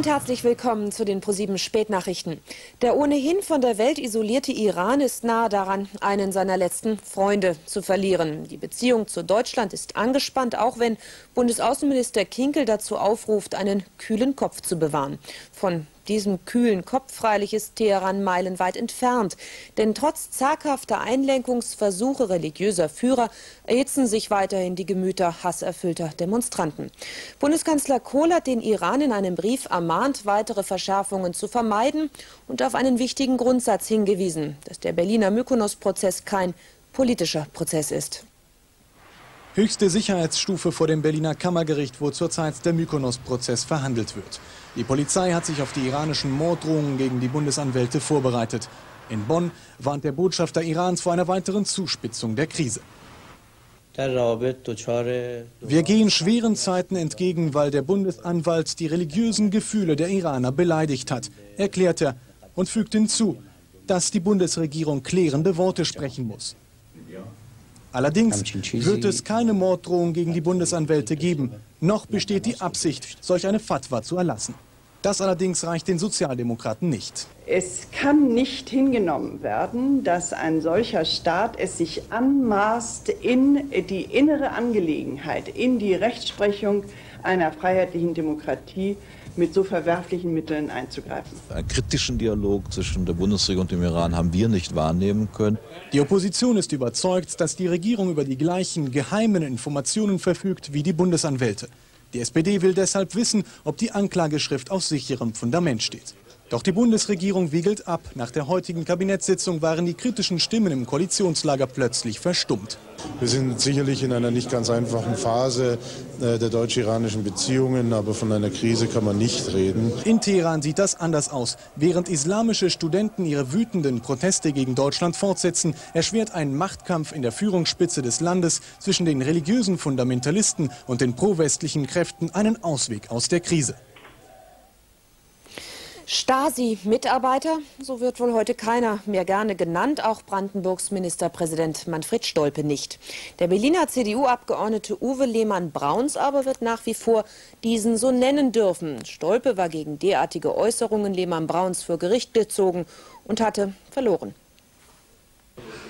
und herzlich willkommen zu den ProSieben Spätnachrichten. Der ohnehin von der Welt isolierte Iran ist nahe daran, einen seiner letzten Freunde zu verlieren. Die Beziehung zu Deutschland ist angespannt, auch wenn Bundesaußenminister Kinkel dazu aufruft, einen kühlen Kopf zu bewahren. Von diesem kühlen Kopf freilich ist Teheran meilenweit entfernt. Denn trotz zaghafter Einlenkungsversuche religiöser Führer erhitzen sich weiterhin die Gemüter hasserfüllter Demonstranten. Bundeskanzler Kohl hat den Iran in einem Brief ermahnt, weitere Verschärfungen zu vermeiden und auf einen wichtigen Grundsatz hingewiesen, dass der Berliner Mykonos-Prozess kein politischer Prozess ist. Höchste Sicherheitsstufe vor dem Berliner Kammergericht, wo zurzeit der Mykonos-Prozess verhandelt wird. Die Polizei hat sich auf die iranischen Morddrohungen gegen die Bundesanwälte vorbereitet. In Bonn warnt der Botschafter Irans vor einer weiteren Zuspitzung der Krise. Wir gehen schweren Zeiten entgegen, weil der Bundesanwalt die religiösen Gefühle der Iraner beleidigt hat, erklärt er und fügt hinzu, dass die Bundesregierung klärende Worte sprechen muss. Allerdings wird es keine Morddrohung gegen die Bundesanwälte geben, noch besteht die Absicht, solch eine Fatwa zu erlassen. Das allerdings reicht den Sozialdemokraten nicht. Es kann nicht hingenommen werden, dass ein solcher Staat es sich anmaßt, in die innere Angelegenheit, in die Rechtsprechung einer freiheitlichen Demokratie mit so verwerflichen Mitteln einzugreifen. Einen kritischen Dialog zwischen der Bundesregierung und dem Iran haben wir nicht wahrnehmen können. Die Opposition ist überzeugt, dass die Regierung über die gleichen geheimen Informationen verfügt wie die Bundesanwälte. Die SPD will deshalb wissen, ob die Anklageschrift auf sicherem Fundament steht. Doch die Bundesregierung wiegelt ab. Nach der heutigen Kabinettssitzung waren die kritischen Stimmen im Koalitionslager plötzlich verstummt. Wir sind sicherlich in einer nicht ganz einfachen Phase äh, der deutsch-iranischen Beziehungen, aber von einer Krise kann man nicht reden. In Teheran sieht das anders aus. Während islamische Studenten ihre wütenden Proteste gegen Deutschland fortsetzen, erschwert ein Machtkampf in der Führungsspitze des Landes zwischen den religiösen Fundamentalisten und den pro-westlichen Kräften einen Ausweg aus der Krise. Stasi-Mitarbeiter, so wird wohl heute keiner mehr gerne genannt, auch Brandenburgs Ministerpräsident Manfred Stolpe nicht. Der Berliner CDU-Abgeordnete Uwe Lehmann-Brauns aber wird nach wie vor diesen so nennen dürfen. Stolpe war gegen derartige Äußerungen Lehmann-Brauns vor Gericht gezogen und hatte verloren.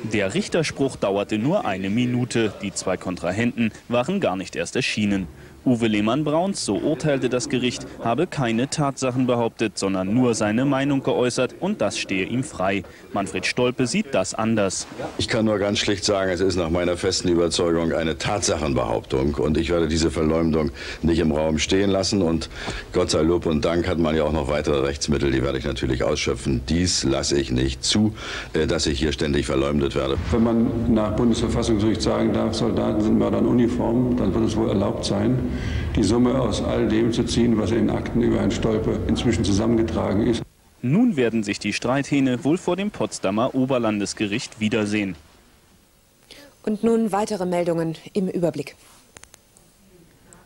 Der Richterspruch dauerte nur eine Minute. Die zwei Kontrahenten waren gar nicht erst erschienen. Uwe Lehmann-Brauns, so urteilte das Gericht, habe keine Tatsachen behauptet, sondern nur seine Meinung geäußert und das stehe ihm frei. Manfred Stolpe sieht das anders. Ich kann nur ganz schlicht sagen, es ist nach meiner festen Überzeugung eine Tatsachenbehauptung und ich werde diese Verleumdung nicht im Raum stehen lassen und Gott sei Lob und Dank hat man ja auch noch weitere Rechtsmittel, die werde ich natürlich ausschöpfen. Dies lasse ich nicht zu, äh, dass ich hier ständig verleumdet werde. Wenn man nach Bundesverfassungsgericht sagen darf, Soldaten sind Mörder in Uniform, dann wird es wohl erlaubt sein die Summe aus all dem zu ziehen, was in den Akten über Herrn Stolpe inzwischen zusammengetragen ist. Nun werden sich die Streithähne wohl vor dem Potsdamer Oberlandesgericht wiedersehen. Und nun weitere Meldungen im Überblick.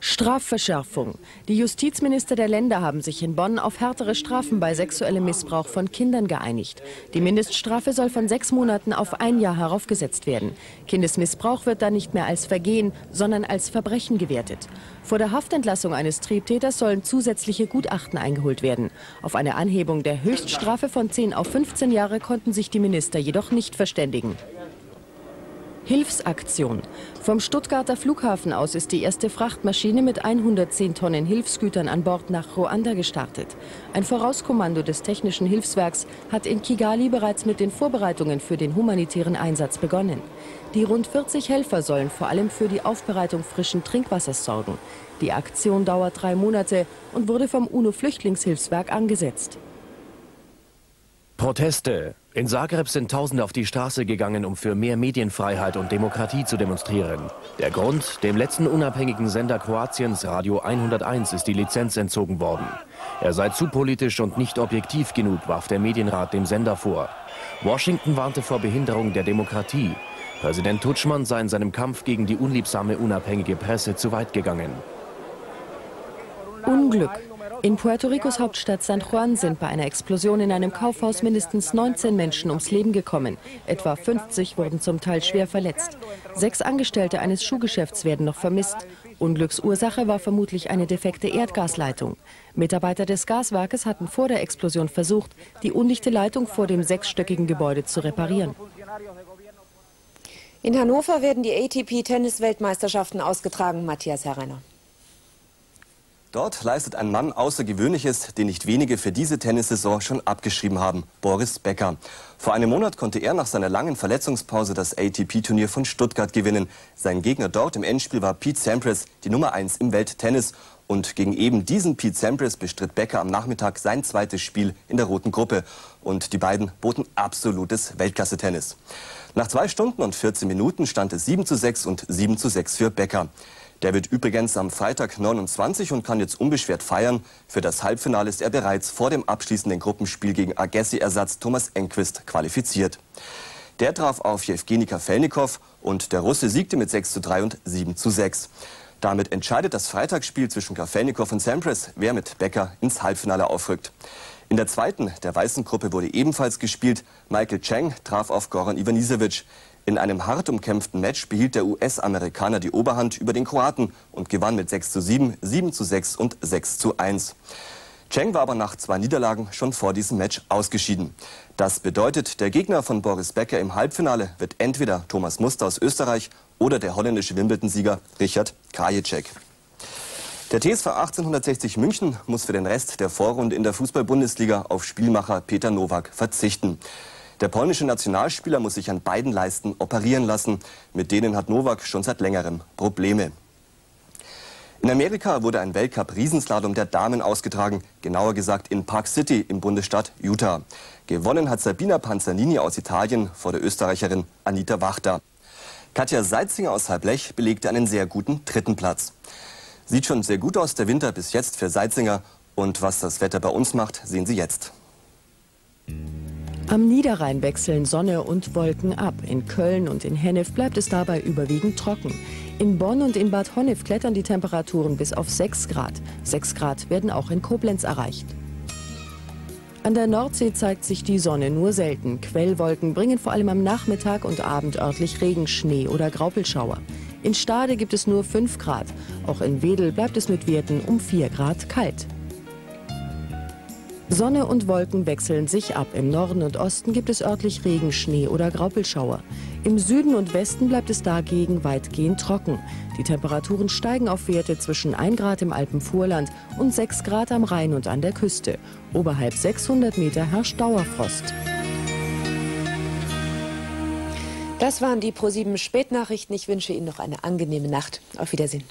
Strafverschärfung. Die Justizminister der Länder haben sich in Bonn auf härtere Strafen bei sexuellem Missbrauch von Kindern geeinigt. Die Mindeststrafe soll von sechs Monaten auf ein Jahr heraufgesetzt werden. Kindesmissbrauch wird dann nicht mehr als Vergehen, sondern als Verbrechen gewertet. Vor der Haftentlassung eines Triebtäters sollen zusätzliche Gutachten eingeholt werden. Auf eine Anhebung der Höchststrafe von 10 auf 15 Jahre konnten sich die Minister jedoch nicht verständigen. Hilfsaktion. Vom Stuttgarter Flughafen aus ist die erste Frachtmaschine mit 110 Tonnen Hilfsgütern an Bord nach Ruanda gestartet. Ein Vorauskommando des Technischen Hilfswerks hat in Kigali bereits mit den Vorbereitungen für den humanitären Einsatz begonnen. Die rund 40 Helfer sollen vor allem für die Aufbereitung frischen Trinkwassers sorgen. Die Aktion dauert drei Monate und wurde vom UNO-Flüchtlingshilfswerk angesetzt. Proteste. In Zagreb sind Tausende auf die Straße gegangen, um für mehr Medienfreiheit und Demokratie zu demonstrieren. Der Grund, dem letzten unabhängigen Sender Kroatiens Radio 101 ist die Lizenz entzogen worden. Er sei zu politisch und nicht objektiv genug, warf der Medienrat dem Sender vor. Washington warnte vor Behinderung der Demokratie. Präsident Tutschmann sei in seinem Kampf gegen die unliebsame unabhängige Presse zu weit gegangen. Unglück. In Puerto Ricos Hauptstadt San Juan sind bei einer Explosion in einem Kaufhaus mindestens 19 Menschen ums Leben gekommen. Etwa 50 wurden zum Teil schwer verletzt. Sechs Angestellte eines Schuhgeschäfts werden noch vermisst. Unglücksursache war vermutlich eine defekte Erdgasleitung. Mitarbeiter des Gaswerkes hatten vor der Explosion versucht, die undichte Leitung vor dem sechsstöckigen Gebäude zu reparieren. In Hannover werden die ATP-Tennis-Weltmeisterschaften ausgetragen. Matthias Herreiner. Dort leistet ein Mann Außergewöhnliches, den nicht wenige für diese Tennissaison schon abgeschrieben haben, Boris Becker. Vor einem Monat konnte er nach seiner langen Verletzungspause das ATP-Turnier von Stuttgart gewinnen. Sein Gegner dort im Endspiel war Pete Sampras, die Nummer 1 im Welttennis. Und gegen eben diesen Pete Sampras bestritt Becker am Nachmittag sein zweites Spiel in der roten Gruppe. Und die beiden boten absolutes Weltklasse-Tennis. Nach zwei Stunden und 14 Minuten stand es 7 zu 6 und 7 zu 6 für Becker. Der wird übrigens am Freitag 29 und kann jetzt unbeschwert feiern. Für das Halbfinale ist er bereits vor dem abschließenden Gruppenspiel gegen Agassi-Ersatz Thomas Enquist qualifiziert. Der traf auf Jewgeni Kafelnikow und der Russe siegte mit 6 zu 3 und 7 zu 6. Damit entscheidet das Freitagsspiel zwischen Kafelnikow und Sampras, wer mit Becker ins Halbfinale aufrückt. In der zweiten, der weißen Gruppe, wurde ebenfalls gespielt. Michael Cheng traf auf Goran Ivanisevic. In einem hart umkämpften Match behielt der US-Amerikaner die Oberhand über den Kroaten und gewann mit 6 zu 7, 7 zu 6 und 6 zu 1. Cheng war aber nach zwei Niederlagen schon vor diesem Match ausgeschieden. Das bedeutet, der Gegner von Boris Becker im Halbfinale wird entweder Thomas Muster aus Österreich oder der holländische Wimbledon-Sieger Richard Krajicek. Der TSV 1860 München muss für den Rest der Vorrunde in der Fußball-Bundesliga auf Spielmacher Peter Nowak verzichten. Der polnische Nationalspieler muss sich an beiden Leisten operieren lassen. Mit denen hat Nowak schon seit längerem Probleme. In Amerika wurde ein Weltcup-Riesenslalom der Damen ausgetragen, genauer gesagt in Park City im Bundesstaat Utah. Gewonnen hat Sabina Panzanini aus Italien vor der Österreicherin Anita Wachter. Katja Seitzinger aus Halblech belegte einen sehr guten dritten Platz. Sieht schon sehr gut aus, der Winter bis jetzt für Seitzinger. Und was das Wetter bei uns macht, sehen Sie jetzt. Am Niederrhein wechseln Sonne und Wolken ab. In Köln und in Hennef bleibt es dabei überwiegend trocken. In Bonn und in Bad Honnef klettern die Temperaturen bis auf 6 Grad. 6 Grad werden auch in Koblenz erreicht. An der Nordsee zeigt sich die Sonne nur selten. Quellwolken bringen vor allem am Nachmittag und Abend örtlich Regen, Schnee oder Graupelschauer. In Stade gibt es nur 5 Grad. Auch in Wedel bleibt es mit Werten um 4 Grad kalt. Sonne und Wolken wechseln sich ab. Im Norden und Osten gibt es örtlich Regen, Schnee oder Graupelschauer. Im Süden und Westen bleibt es dagegen weitgehend trocken. Die Temperaturen steigen auf Werte zwischen 1 Grad im Alpenvorland und 6 Grad am Rhein und an der Küste. Oberhalb 600 Meter herrscht Dauerfrost. Das waren die ProSieben Spätnachrichten. Ich wünsche Ihnen noch eine angenehme Nacht. Auf Wiedersehen.